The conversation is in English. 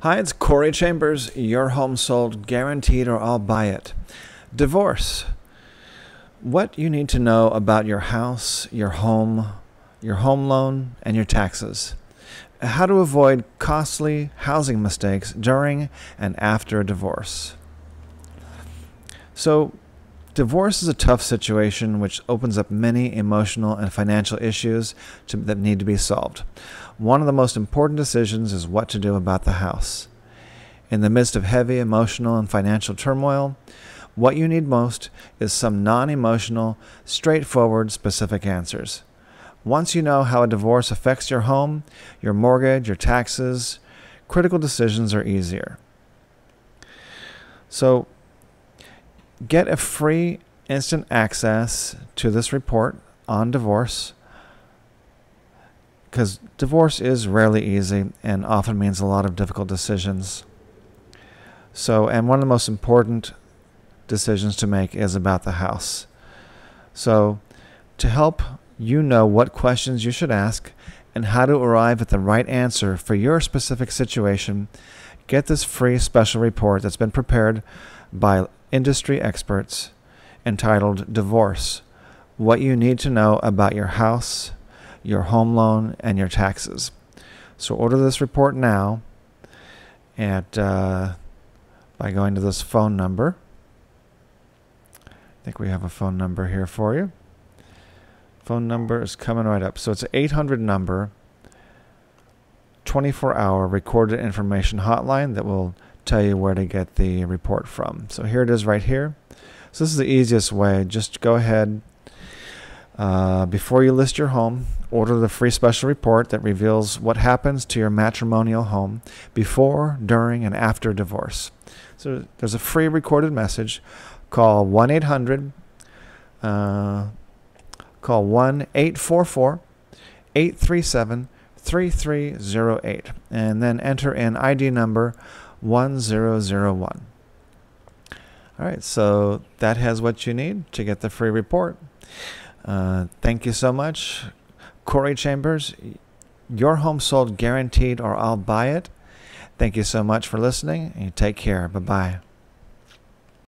Hi, it's Corey Chambers. Your home sold guaranteed or I'll buy it. Divorce. What you need to know about your house, your home, your home loan, and your taxes. How to avoid costly housing mistakes during and after a divorce. So, divorce is a tough situation which opens up many emotional and financial issues to, that need to be solved. One of the most important decisions is what to do about the house. In the midst of heavy emotional and financial turmoil, what you need most is some non emotional, straightforward, specific answers. Once you know how a divorce affects your home, your mortgage, your taxes, critical decisions are easier. So, get a free instant access to this report on divorce because divorce is rarely easy and often means a lot of difficult decisions. So, and one of the most important decisions to make is about the house. So, to help you know what questions you should ask and how to arrive at the right answer for your specific situation, get this free special report that's been prepared by industry experts entitled Divorce What You Need to Know About Your House, Your Home Loan, and Your Taxes. So, order this report now at, uh, by going to this phone number. I think we have a phone number here for you. Phone number is coming right up. So it's an 800 number, 24 hour recorded information hotline that will tell you where to get the report from. So here it is right here. So this is the easiest way. Just go ahead. Uh, before you list your home, order the free special report that reveals what happens to your matrimonial home before, during, and after divorce. So there's a free recorded message. Call 1 800. Uh, call 1 844 837 3308 and then enter in ID number 1001. All right, so that has what you need to get the free report. Uh, thank you so much. Corey Chambers, your home sold guaranteed or I'll buy it. Thank you so much for listening and take care. Bye bye.